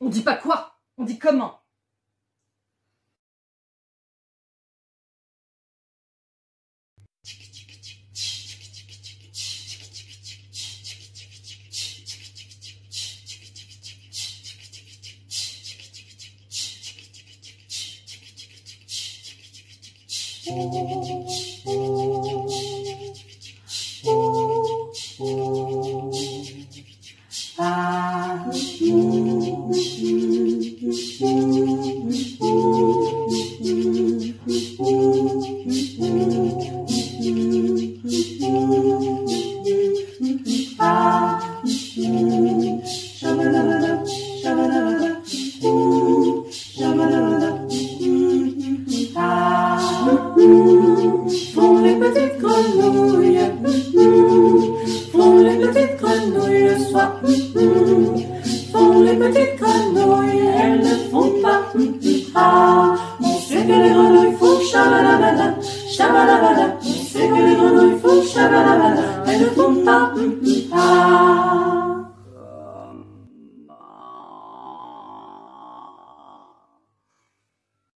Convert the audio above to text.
On dit pas quoi On dit comment font les petites grenouilles le soir. Grenouilles font shabalabala, shabalabala.